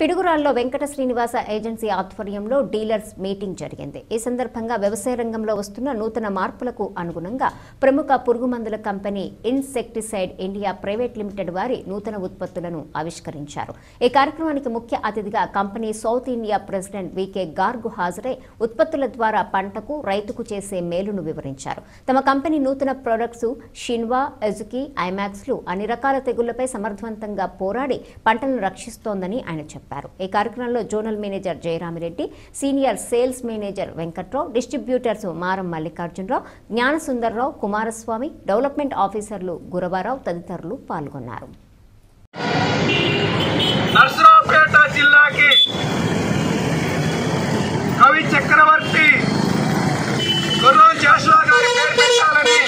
పిడుగురాల్లో Venkata Srinivasa agency ఆధ్వర్యంలో dealers meeting జరిగింది. ఈ సందర్భంగా వ్యవసాయ రంగంలో వస్తున్న నూతన మార్పులకు అనుగుణంగా ప్రముఖ పురుగుమందుల company insecticide India private limited వారి నూతన ఉత్పత్తులను ఆవిష్కరించారు. ఈ కార్యక్రమానికి ముఖ్య అతిథిగా company south India president VK Garg హాజరై ఉత్పత్తుల ద్వారా పంటకు రైతుకు చేసే మేలును వివరించారు. తమ కంపెనీ నూతన ప్రొడక్ట్స్ షిన్వా ఎజుకి ఐమాక్స్లు అన్ని రకాల తెగుళ్ళపై సమర్థవంతంగా పోరాడి పంటలను రక్షిస్తోందని ఆయన చెప్పారు. ఈ కార్యక్రమంలో zonal manager Jayaramireddy senior sales manager Venkatrao distributors Maram Mallikarjunarao Gnanasundarrao Kumaraswamy development ఆఫీసర్లు గురవారావు తదితరులు పాల్గొన్నారు. నర్సరావుపేట జిల్లాకి కవి చక్రవర్తి గుర్రం జాషువా గారి పేరు పెట్టాలని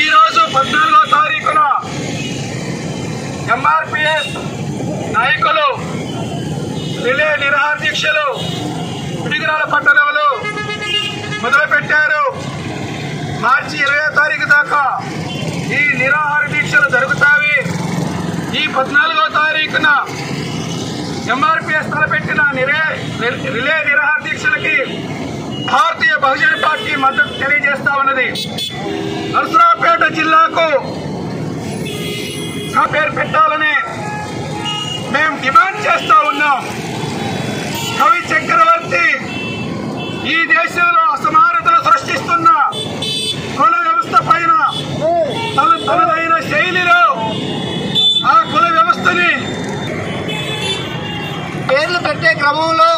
ఈరోజు పద్నాలుగో తారీఖున ఎంఆర్పిఎస్ నాయకులు రిలే నిరాహార దీక్షలు పిడిగిరాల పట్టణంలో మొదలుపెట్టారు. మార్చి ఇరవై తారీఖు దాకా ఈ నిరాహార దీక్షలు జరుగుతాయి. ఈ పద్నాలుగో తారీఖున ఎంఆర్పిఎస్ తలపెట్టిన నిరే రిలే నిరాహార దీక్షలకి భారతీయ బహుజన పార్టీ మద్దతు తెలియజేస్తా ఉన్నది. నరసరావుపేట జిల్లాకు పేరు పెట్టాలని తన తనదైన శైలిలో ఆ కుల వ్యవస్థని పేర్లు పెట్టే క్రమంలో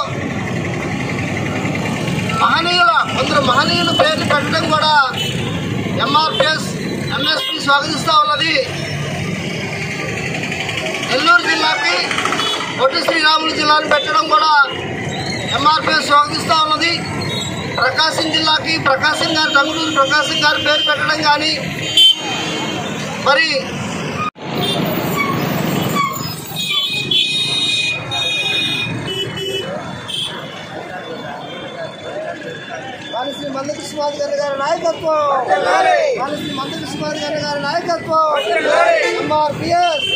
మహనీయుల కొందరు మహనీయుల పేర్లు పెట్టడం కూడా ఎంఆర్పిఎస్ ఎంఎస్పి స్వాగతిస్తూ ఉన్నది. నెల్లూరు జిల్లాకి పొట్టి శ్రీరాములు జిల్లాను పెట్టడం కూడా ఎంఆర్పిఎస్ స్వాగతిస్తూ ఉన్నది. ప్రకాశం జిల్లాకి ప్రకాశం గారి రంగులూరు ప్రకాశం గారి పేరు పెట్టడం కానీ మరి శ్రీ మందకృష్ణమాధి గారి గారి నాయకత్వం శ్రీ మందకృష్ణమాధి గారి గారి నాయకత్వం ఎంఆర్పిఎస్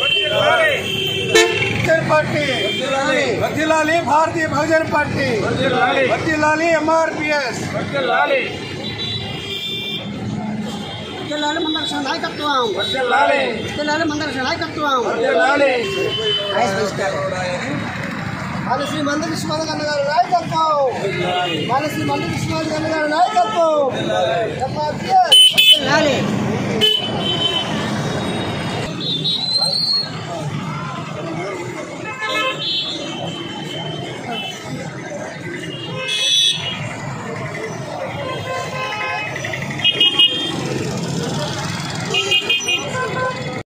పార్టీ వద్దిలాలి భారతీయ బహుజన పార్టీ వద్దిలాలి ఎంఆర్పిఎస్ జిల్లాల మందకృష్ణ నాయకత్వం. జిల్లాల మందకృష్ణ నాయకత్వం. మన శ్రీ మందకృష్ణమాధి గారి గారి నాయకత్వం. మన శ్రీ మందకృష్ణమాధి గారి గారి నాయకత్వం.